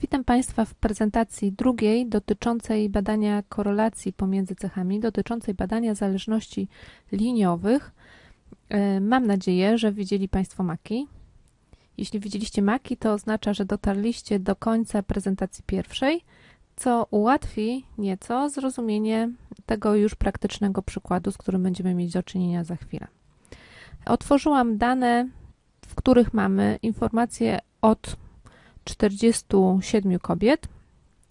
Witam Państwa w prezentacji drugiej dotyczącej badania korelacji pomiędzy cechami, dotyczącej badania zależności liniowych. E, mam nadzieję, że widzieli Państwo maki. Jeśli widzieliście maki, to oznacza, że dotarliście do końca prezentacji pierwszej, co ułatwi nieco zrozumienie tego już praktycznego przykładu, z którym będziemy mieć do czynienia za chwilę. Otworzyłam dane, w których mamy informacje od 47 kobiet.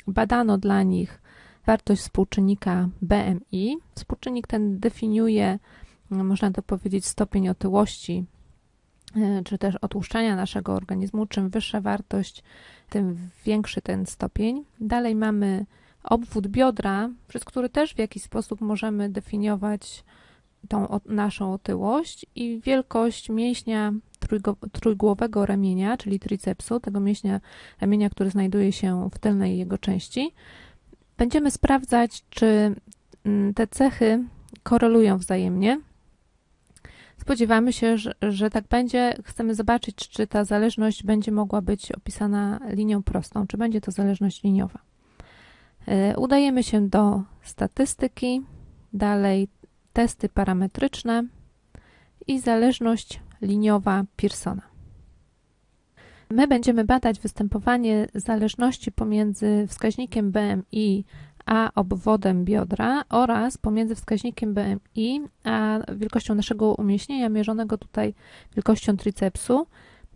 Badano dla nich wartość współczynnika BMI. Współczynnik ten definiuje, można to powiedzieć, stopień otyłości e, czy też otłuszczenia naszego organizmu. Czym wyższa wartość, tym większy ten stopień. Dalej mamy obwód biodra, przez który też w jakiś sposób możemy definiować tą naszą otyłość i wielkość mięśnia trójgłowego ramienia, czyli tricepsu, tego mięśnia ramienia, który znajduje się w tylnej jego części. Będziemy sprawdzać, czy mm, te cechy korelują wzajemnie. Spodziewamy się, że, że tak będzie. Chcemy zobaczyć, czy ta zależność będzie mogła być opisana linią prostą, czy będzie to zależność liniowa. E, udajemy się do statystyki, dalej testy parametryczne i zależność liniowa Pearsona. My będziemy badać występowanie zależności pomiędzy wskaźnikiem BMI a obwodem biodra oraz pomiędzy wskaźnikiem BMI a wielkością naszego umieśnienia, mierzonego tutaj wielkością tricepsu.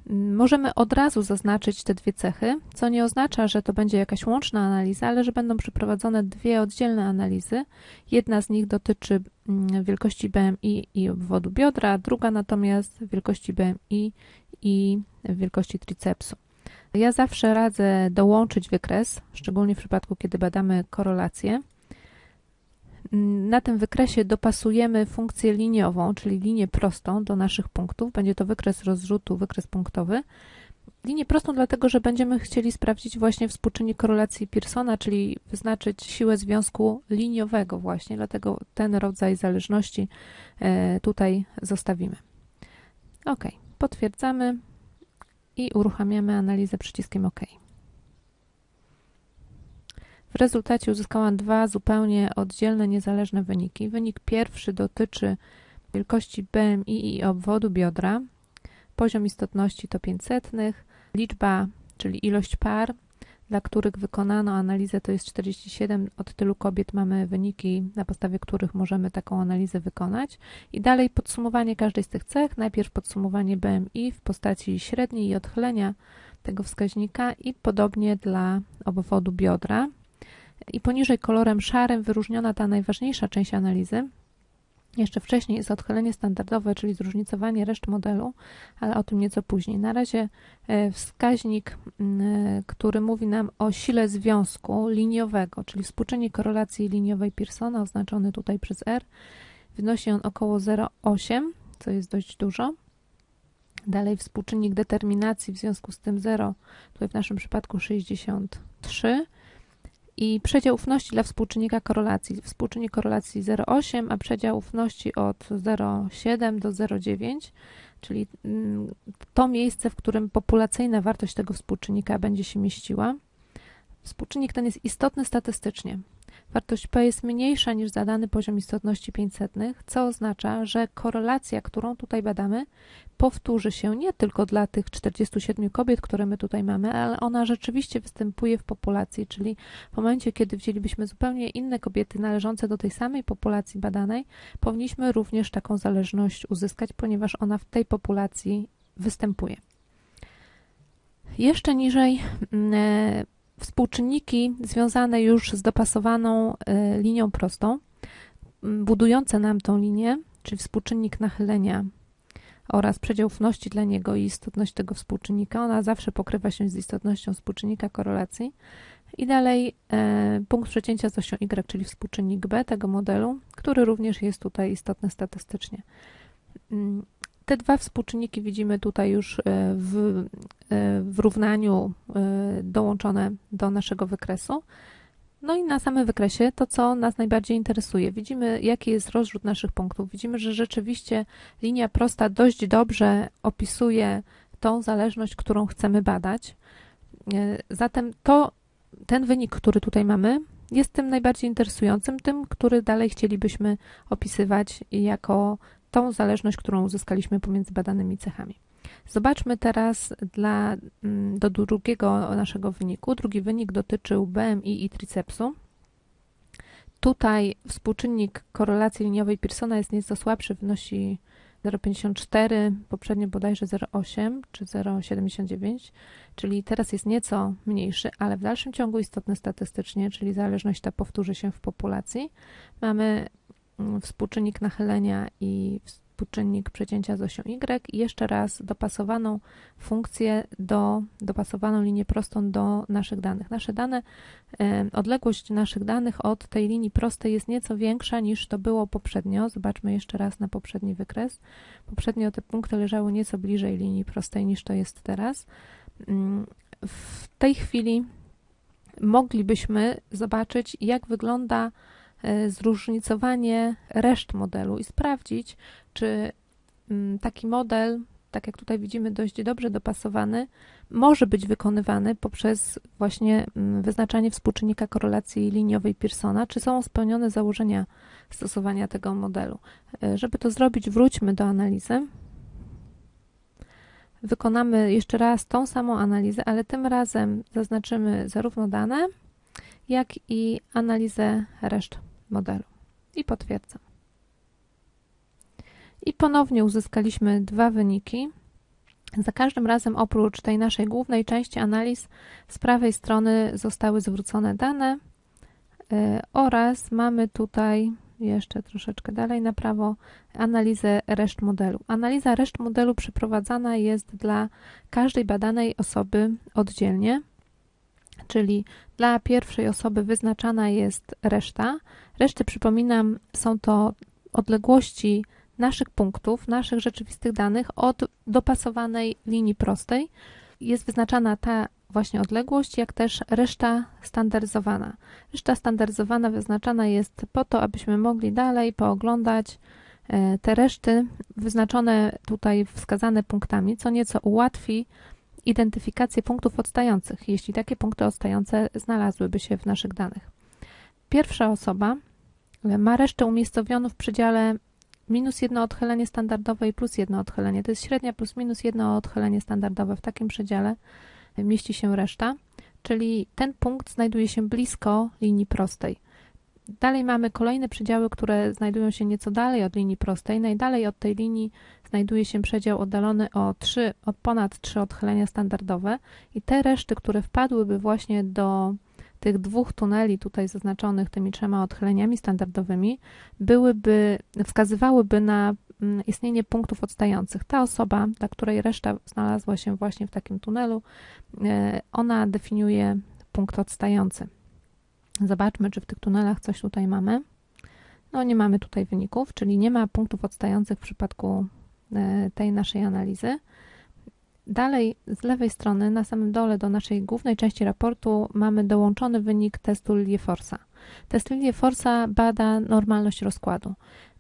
Możemy od razu zaznaczyć te dwie cechy, co nie oznacza, że to będzie jakaś łączna analiza, ale że będą przeprowadzone dwie oddzielne analizy. Jedna z nich dotyczy mm, wielkości BMI i obwodu biodra, druga natomiast wielkości BMI i wielkości tricepsu. Ja zawsze radzę dołączyć wykres, szczególnie w przypadku, kiedy badamy korelację. Na tym wykresie dopasujemy funkcję liniową, czyli linię prostą do naszych punktów. Będzie to wykres rozrzutu, wykres punktowy. Linię prostą dlatego, że będziemy chcieli sprawdzić właśnie współczynnik korelacji Pearsona, czyli wyznaczyć siłę związku liniowego właśnie, dlatego ten rodzaj zależności e, tutaj zostawimy. OK, potwierdzamy i uruchamiamy analizę przyciskiem OK. W rezultacie uzyskałam dwa zupełnie oddzielne, niezależne wyniki. Wynik pierwszy dotyczy wielkości BMI i obwodu biodra. Poziom istotności to 500. Liczba, czyli ilość par, dla których wykonano analizę, to jest 47. Od tylu kobiet mamy wyniki, na podstawie których możemy taką analizę wykonać. I dalej podsumowanie każdej z tych cech. Najpierw podsumowanie BMI w postaci średniej i odchylenia tego wskaźnika i podobnie dla obwodu biodra i poniżej kolorem szarym wyróżniona ta najważniejsza część analizy. Jeszcze wcześniej jest odchylenie standardowe, czyli zróżnicowanie reszt modelu, ale o tym nieco później. Na razie e, wskaźnik, który mówi nam o sile związku liniowego, czyli współczynnik korelacji liniowej Pearsona, oznaczony tutaj przez R, wynosi on około 0,8, co jest dość dużo. Dalej współczynnik determinacji w związku z tym 0, tutaj w naszym przypadku 63 i przedział ufności dla współczynnika korelacji. Współczynnik korelacji 0,8, a przedział ufności od 0,7 do 0,9, czyli mm, to miejsce, w którym populacyjna wartość tego współczynnika będzie się mieściła. Współczynnik ten jest istotny statystycznie. Wartość P jest mniejsza niż zadany poziom istotności 500, co oznacza, że korelacja, którą tutaj badamy, powtórzy się nie tylko dla tych 47 kobiet, które my tutaj mamy, ale ona rzeczywiście występuje w populacji, czyli w momencie, kiedy wzięlibyśmy zupełnie inne kobiety należące do tej samej populacji badanej, powinniśmy również taką zależność uzyskać, ponieważ ona w tej populacji występuje. Jeszcze niżej mm, współczynniki związane już z dopasowaną e, linią prostą, budujące nam tą linię, czyli współczynnik nachylenia oraz przedział ufności dla niego i istotność tego współczynnika. Ona zawsze pokrywa się z istotnością współczynnika korelacji. I dalej e, punkt przecięcia z osią Y, czyli współczynnik B tego modelu, który również jest tutaj istotny statystycznie. Te dwa współczynniki widzimy tutaj już e, w, e, w równaniu e, dołączone do naszego wykresu. No i na samym wykresie to, co nas najbardziej interesuje. Widzimy, jaki jest rozrzut naszych punktów. Widzimy, że rzeczywiście linia prosta dość dobrze opisuje tą zależność, którą chcemy badać. Zatem to, ten wynik, który tutaj mamy, jest tym najbardziej interesującym, tym, który dalej chcielibyśmy opisywać jako tą zależność, którą uzyskaliśmy pomiędzy badanymi cechami. Zobaczmy teraz dla, mm, do drugiego naszego wyniku. Drugi wynik dotyczył BMI i tricepsu. Tutaj współczynnik korelacji liniowej Pearsona jest nieco słabszy, wynosi 0,54, poprzednio bodajże 0,8 czy 0,79, czyli teraz jest nieco mniejszy, ale w dalszym ciągu istotny statystycznie, czyli zależność ta powtórzy się w populacji. Mamy współczynnik nachylenia i współczynnik przecięcia z osią Y i jeszcze raz dopasowaną funkcję do, dopasowaną linię prostą do naszych danych. Nasze dane, odległość naszych danych od tej linii prostej jest nieco większa niż to było poprzednio. Zobaczmy jeszcze raz na poprzedni wykres. Poprzednio te punkty leżały nieco bliżej linii prostej niż to jest teraz. Mm, w tej chwili moglibyśmy zobaczyć, jak wygląda zróżnicowanie reszt modelu i sprawdzić, czy mm, taki model, tak jak tutaj widzimy, dość dobrze dopasowany, może być wykonywany poprzez właśnie mm, wyznaczanie współczynnika korelacji liniowej Pearsona, czy są spełnione założenia stosowania tego modelu. E, żeby to zrobić, wróćmy do analizy. Wykonamy jeszcze raz tą samą analizę, ale tym razem zaznaczymy zarówno dane, jak i analizę reszt modelu i potwierdzam. I ponownie uzyskaliśmy dwa wyniki. Za każdym razem oprócz tej naszej głównej części analiz z prawej strony zostały zwrócone dane yy, oraz mamy tutaj jeszcze troszeczkę dalej na prawo analizę reszt modelu. Analiza reszt modelu przeprowadzana jest dla każdej badanej osoby oddzielnie czyli dla pierwszej osoby wyznaczana jest reszta. Reszty, przypominam, są to odległości naszych punktów, naszych rzeczywistych danych od dopasowanej linii prostej. Jest wyznaczana ta właśnie odległość, jak też reszta standaryzowana. Reszta standaryzowana wyznaczana jest po to, abyśmy mogli dalej pooglądać e, te reszty wyznaczone tutaj, wskazane punktami, co nieco ułatwi identyfikację punktów odstających, jeśli takie punkty odstające znalazłyby się w naszych danych. Pierwsza osoba ma resztę umiejscowioną w przedziale minus jedno odchylenie standardowe i plus jedno odchylenie. To jest średnia plus minus jedno odchylenie standardowe. W takim przedziale mieści się reszta, czyli ten punkt znajduje się blisko linii prostej. Dalej mamy kolejne przedziały, które znajdują się nieco dalej od linii prostej. Najdalej od tej linii znajduje się przedział oddalony o 3, od ponad 3 odchylenia standardowe i te reszty, które wpadłyby właśnie do tych dwóch tuneli tutaj zaznaczonych tymi trzema odchyleniami standardowymi, byłyby, wskazywałyby na mm, istnienie punktów odstających. Ta osoba, dla której reszta znalazła się właśnie w takim tunelu, e, ona definiuje punkt odstający. Zobaczmy, czy w tych tunelach coś tutaj mamy. No nie mamy tutaj wyników, czyli nie ma punktów odstających w przypadku e, tej naszej analizy. Dalej z lewej strony, na samym dole do naszej głównej części raportu mamy dołączony wynik testu Liljeforsa. Test Liljeforsa bada normalność rozkładu.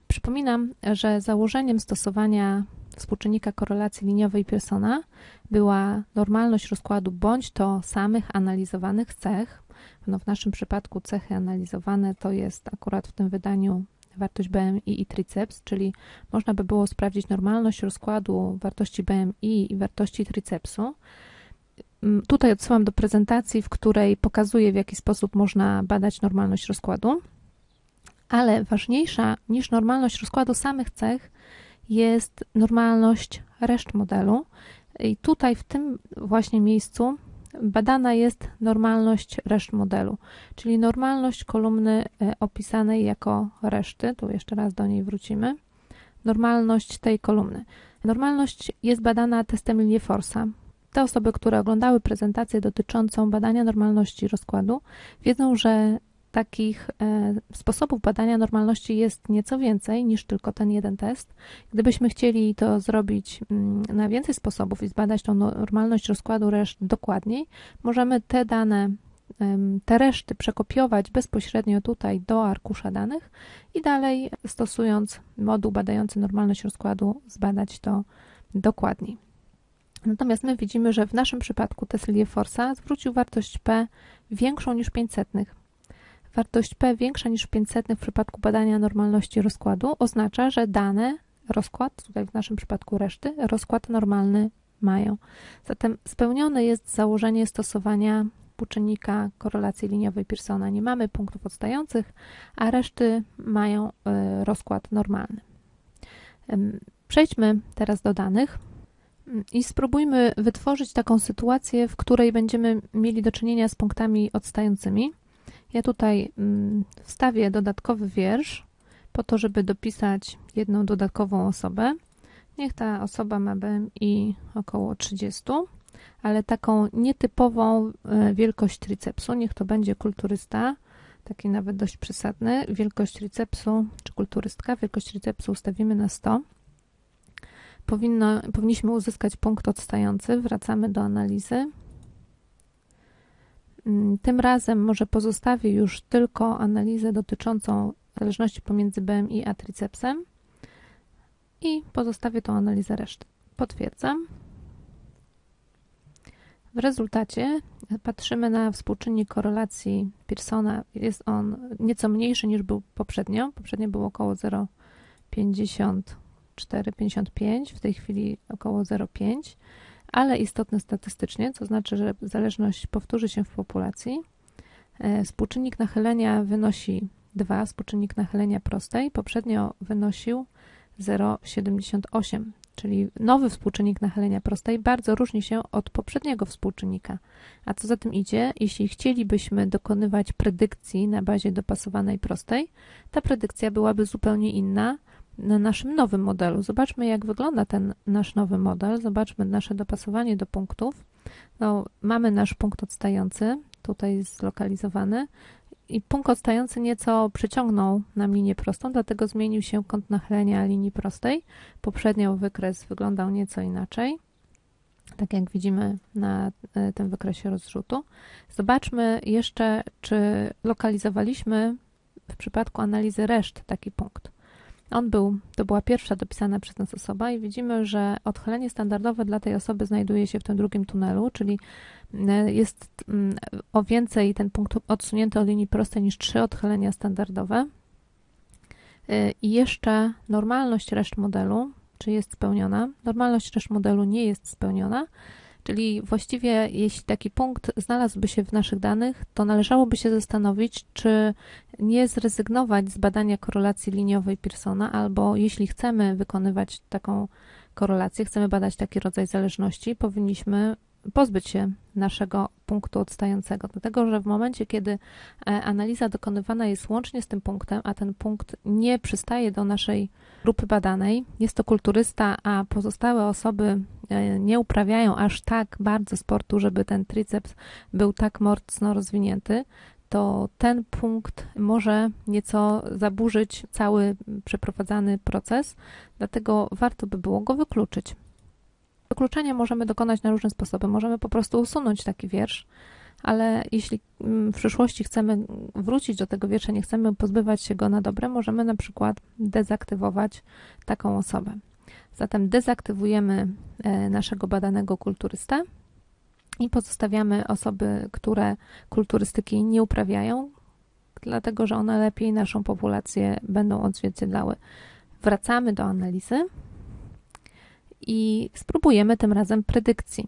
Przypominam, że założeniem stosowania współczynnika korelacji liniowej Pearsona była normalność rozkładu bądź to samych analizowanych cech, no w naszym przypadku cechy analizowane to jest akurat w tym wydaniu wartość BMI i triceps, czyli można by było sprawdzić normalność rozkładu wartości BMI i wartości tricepsu. Mm, tutaj odsyłam do prezentacji, w której pokazuję, w jaki sposób można badać normalność rozkładu, ale ważniejsza niż normalność rozkładu samych cech jest normalność reszt modelu. I tutaj, w tym właśnie miejscu, badana jest normalność reszt modelu, czyli normalność kolumny e, opisanej jako reszty. Tu jeszcze raz do niej wrócimy. Normalność tej kolumny. Normalność jest badana testem Liljeforsa. Te osoby, które oglądały prezentację dotyczącą badania normalności rozkładu, wiedzą, że takich e, sposobów badania normalności jest nieco więcej niż tylko ten jeden test. Gdybyśmy chcieli to zrobić mm, na więcej sposobów i zbadać tą normalność rozkładu reszt dokładniej, możemy te dane, te reszty przekopiować bezpośrednio tutaj do arkusza danych i dalej stosując moduł badający normalność rozkładu zbadać to dokładniej. Natomiast my widzimy, że w naszym przypadku test Forsa zwrócił wartość P większą niż 500. Wartość P większa niż 500 w przypadku badania normalności rozkładu oznacza, że dane, rozkład, tutaj w naszym przypadku reszty, rozkład normalny mają. Zatem spełnione jest założenie stosowania współczynnika korelacji liniowej Pearsona. Nie mamy punktów odstających, a reszty mają e, rozkład normalny. Przejdźmy teraz do danych i spróbujmy wytworzyć taką sytuację, w której będziemy mieli do czynienia z punktami odstającymi. Ja tutaj mm, wstawię dodatkowy wiersz po to, żeby dopisać jedną dodatkową osobę. Niech ta osoba ma BMI około 30, ale taką nietypową e, wielkość tricepsu. Niech to będzie kulturysta, taki nawet dość przesadny. Wielkość tricepsu, czy kulturystka, wielkość tricepsu ustawimy na 100. Powinno, powinniśmy uzyskać punkt odstający. Wracamy do analizy. Mm, tym razem może pozostawię już tylko analizę dotyczącą zależności pomiędzy BMI a tricepsem i pozostawię tą analizę reszty. Potwierdzam. W rezultacie patrzymy na współczynnik korelacji Pearsona. Jest on nieco mniejszy niż był poprzednio. Poprzednio było około 0,54-55, w tej chwili około 0,5 ale istotny statystycznie, co znaczy, że zależność powtórzy się w populacji. E, współczynnik nachylenia wynosi 2, współczynnik nachylenia prostej. Poprzednio wynosił 0,78, czyli nowy współczynnik nachylenia prostej bardzo różni się od poprzedniego współczynnika. A co za tym idzie, jeśli chcielibyśmy dokonywać predykcji na bazie dopasowanej prostej, ta predykcja byłaby zupełnie inna, na naszym nowym modelu. Zobaczmy, jak wygląda ten nasz nowy model. Zobaczmy nasze dopasowanie do punktów. No, mamy nasz punkt odstający, tutaj zlokalizowany i punkt odstający nieco przyciągnął nam linię prostą, dlatego zmienił się kąt nachylenia linii prostej. Poprzednio wykres wyglądał nieco inaczej, tak jak widzimy na e, tym wykresie rozrzutu. Zobaczmy jeszcze, czy lokalizowaliśmy w przypadku analizy reszt taki punkt. On był, to była pierwsza dopisana przez nas osoba i widzimy, że odchylenie standardowe dla tej osoby znajduje się w tym drugim tunelu, czyli e, jest mm, o więcej ten punkt odsunięty od linii prostej niż trzy odchylenia standardowe. E, I jeszcze normalność reszt modelu, czy jest spełniona. Normalność reszt modelu nie jest spełniona, Czyli właściwie, jeśli taki punkt znalazłby się w naszych danych, to należałoby się zastanowić, czy nie zrezygnować z badania korelacji liniowej Pearsona, albo jeśli chcemy wykonywać taką korelację, chcemy badać taki rodzaj zależności, powinniśmy pozbyć się naszego punktu odstającego, dlatego że w momencie, kiedy e, analiza dokonywana jest łącznie z tym punktem, a ten punkt nie przystaje do naszej grupy badanej, jest to kulturysta, a pozostałe osoby e, nie uprawiają aż tak bardzo sportu, żeby ten triceps był tak mocno rozwinięty, to ten punkt może nieco zaburzyć cały przeprowadzany proces, dlatego warto by było go wykluczyć. Wykluczenia możemy dokonać na różne sposoby. Możemy po prostu usunąć taki wiersz, ale jeśli mm, w przyszłości chcemy wrócić do tego wiersza, nie chcemy pozbywać się go na dobre, możemy na przykład dezaktywować taką osobę. Zatem dezaktywujemy e, naszego badanego kulturystę i pozostawiamy osoby, które kulturystyki nie uprawiają, dlatego że one lepiej naszą populację będą odzwierciedlały. Wracamy do analizy i spróbujemy tym razem predykcji.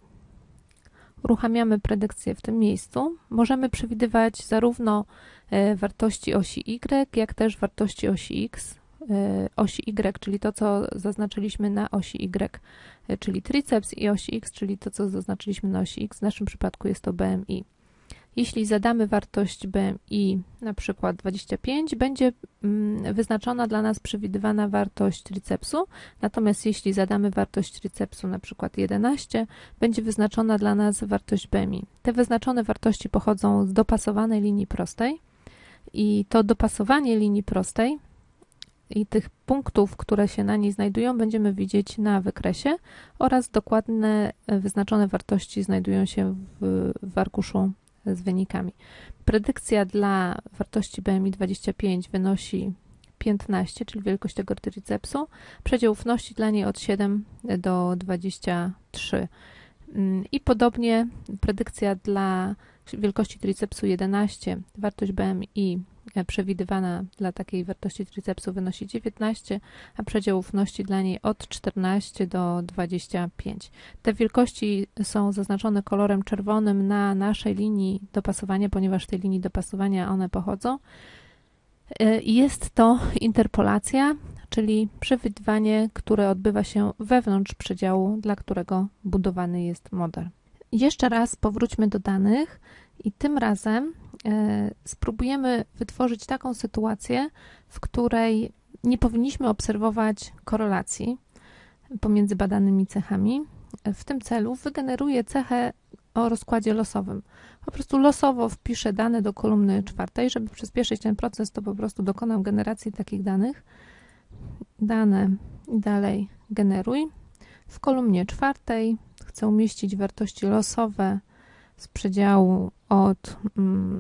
Uruchamiamy predykcję w tym miejscu. Możemy przewidywać zarówno e, wartości osi Y, jak też wartości osi X. E, osi Y, czyli to, co zaznaczyliśmy na osi Y, e, czyli triceps, i osi X, czyli to, co zaznaczyliśmy na osi X. W naszym przypadku jest to BMI. Jeśli zadamy wartość BMI na przykład 25, będzie mm, wyznaczona dla nas przewidywana wartość tricepsu, natomiast jeśli zadamy wartość tricepsu na przykład 11, będzie wyznaczona dla nas wartość BMI. Te wyznaczone wartości pochodzą z dopasowanej linii prostej i to dopasowanie linii prostej i tych punktów, które się na niej znajdują, będziemy widzieć na wykresie oraz dokładne wyznaczone wartości znajdują się w, w arkuszu z wynikami. Predykcja dla wartości BMI 25 wynosi 15, czyli wielkość tego tricepsu. Przedział ufności dla niej od 7 do 23. Mm, I podobnie predykcja dla wielkości tricepsu 11, wartość BMI e, przewidywana dla takiej wartości tricepsu wynosi 19, a przedział ufności dla niej od 14 do 25. Te wielkości są zaznaczone kolorem czerwonym na naszej linii dopasowania, ponieważ z tej linii dopasowania one pochodzą. E, jest to interpolacja, czyli przewidywanie, które odbywa się wewnątrz przedziału, dla którego budowany jest model. Jeszcze raz powróćmy do danych i tym razem e, spróbujemy wytworzyć taką sytuację, w której nie powinniśmy obserwować korelacji pomiędzy badanymi cechami. W tym celu wygeneruję cechę o rozkładzie losowym. Po prostu losowo wpiszę dane do kolumny czwartej. Żeby przyspieszyć ten proces, to po prostu dokonam generacji takich danych. Dane i dalej generuj. W kolumnie czwartej chcę umieścić wartości losowe z przedziału od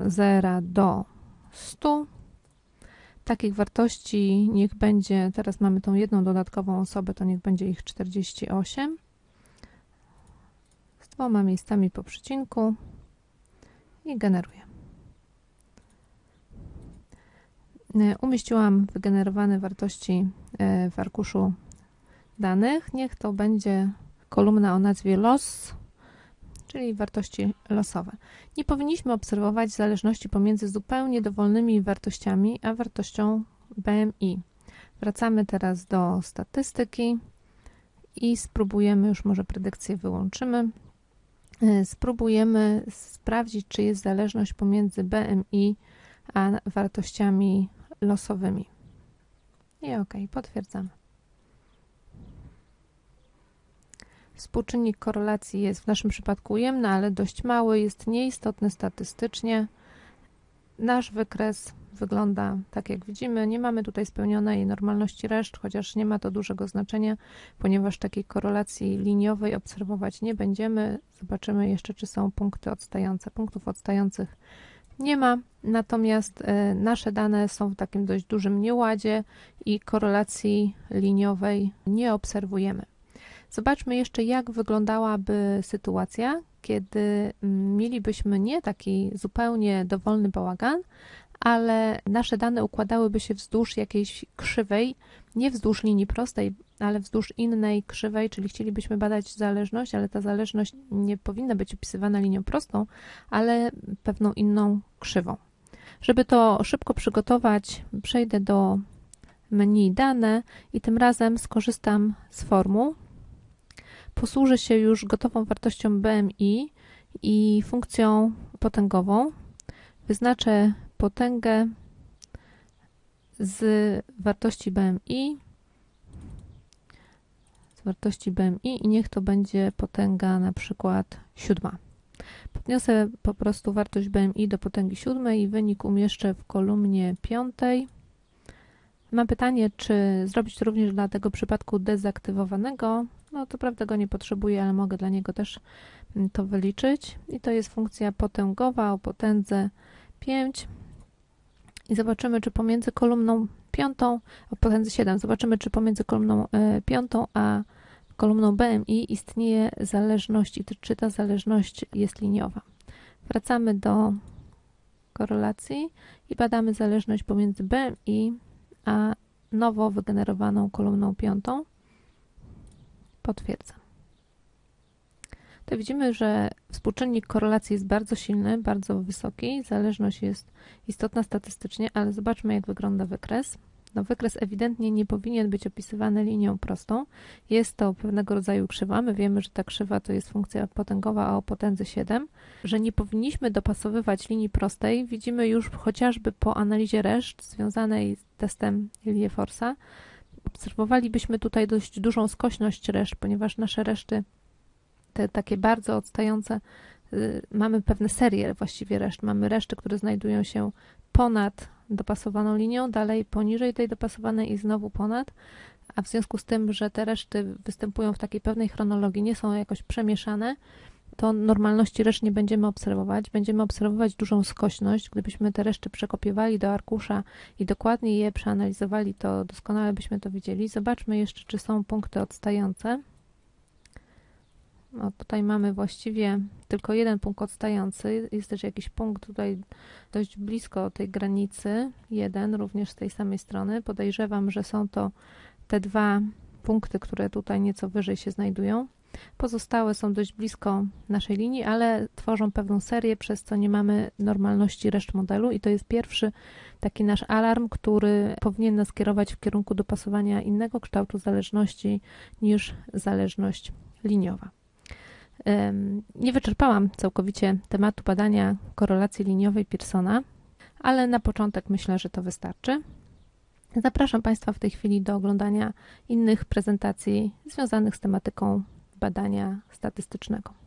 0 mm, do 100. Takich wartości niech będzie, teraz mamy tą jedną dodatkową osobę, to niech będzie ich 48 z dwoma miejscami po przecinku i generuję. E, umieściłam wygenerowane wartości e, w arkuszu danych. Niech to będzie kolumna o nazwie los, czyli wartości losowe. Nie powinniśmy obserwować zależności pomiędzy zupełnie dowolnymi wartościami a wartością BMI. Wracamy teraz do statystyki i spróbujemy, już może predykcję wyłączymy, e, spróbujemy sprawdzić, czy jest zależność pomiędzy BMI a wartościami losowymi. I OK, potwierdzamy. Współczynnik korelacji jest w naszym przypadku ujemny, ale dość mały, jest nieistotny statystycznie. Nasz wykres wygląda tak, jak widzimy. Nie mamy tutaj spełnionej normalności reszt, chociaż nie ma to dużego znaczenia, ponieważ takiej korelacji liniowej obserwować nie będziemy. Zobaczymy jeszcze, czy są punkty odstające. Punktów odstających nie ma, natomiast e, nasze dane są w takim dość dużym nieładzie i korelacji liniowej nie obserwujemy. Zobaczmy jeszcze, jak wyglądałaby sytuacja, kiedy mm, mielibyśmy nie taki zupełnie dowolny bałagan, ale nasze dane układałyby się wzdłuż jakiejś krzywej, nie wzdłuż linii prostej, ale wzdłuż innej krzywej, czyli chcielibyśmy badać zależność, ale ta zależność nie powinna być opisywana linią prostą, ale pewną inną krzywą. Żeby to szybko przygotować, przejdę do menu dane i tym razem skorzystam z formuł, posłużę się już gotową wartością BMI i funkcją potęgową. Wyznaczę potęgę z wartości BMI z wartości BMI i niech to będzie potęga na przykład siódma. Podniosę po prostu wartość BMI do potęgi siódmej i wynik umieszczę w kolumnie piątej. Mam pytanie, czy zrobić to również dla tego przypadku dezaktywowanego. No to prawda go nie potrzebuję, ale mogę dla niego też mm, to wyliczyć. I to jest funkcja potęgowa o potędze 5. I zobaczymy, czy pomiędzy kolumną piątą, o potędze 7, zobaczymy, czy pomiędzy kolumną e, piątą a kolumną BMI istnieje zależność i czy ta zależność jest liniowa. Wracamy do korelacji i badamy zależność pomiędzy BMI a nowo wygenerowaną kolumną piątą. Potwierdzam. To widzimy, że współczynnik korelacji jest bardzo silny, bardzo wysoki. Zależność jest istotna statystycznie, ale zobaczmy, jak wygląda wykres. No, wykres ewidentnie nie powinien być opisywany linią prostą. Jest to pewnego rodzaju krzywa. My wiemy, że ta krzywa to jest funkcja potęgowa o potędze 7. Że nie powinniśmy dopasowywać linii prostej widzimy już chociażby po analizie reszt związanej z testem Ilieforsa. Obserwowalibyśmy tutaj dość dużą skośność reszt, ponieważ nasze reszty, te takie bardzo odstające, y, mamy pewne serie właściwie reszt. Mamy reszty, które znajdują się ponad dopasowaną linią, dalej poniżej tej dopasowanej i znowu ponad, a w związku z tym, że te reszty występują w takiej pewnej chronologii, nie są jakoś przemieszane, to normalności reszt nie będziemy obserwować. Będziemy obserwować dużą skośność. Gdybyśmy te reszty przekopiowali do arkusza i dokładnie je przeanalizowali, to doskonale byśmy to widzieli. Zobaczmy jeszcze, czy są punkty odstające. O, tutaj mamy właściwie tylko jeden punkt odstający. Jest też jakiś punkt tutaj dość blisko tej granicy. Jeden, również z tej samej strony. Podejrzewam, że są to te dwa punkty, które tutaj nieco wyżej się znajdują. Pozostałe są dość blisko naszej linii, ale tworzą pewną serię, przez co nie mamy normalności reszt modelu i to jest pierwszy taki nasz alarm, który powinien nas kierować w kierunku dopasowania innego kształtu zależności niż zależność liniowa. Nie wyczerpałam całkowicie tematu badania korelacji liniowej Pearsona, ale na początek myślę, że to wystarczy. Zapraszam Państwa w tej chwili do oglądania innych prezentacji związanych z tematyką badania statystycznego.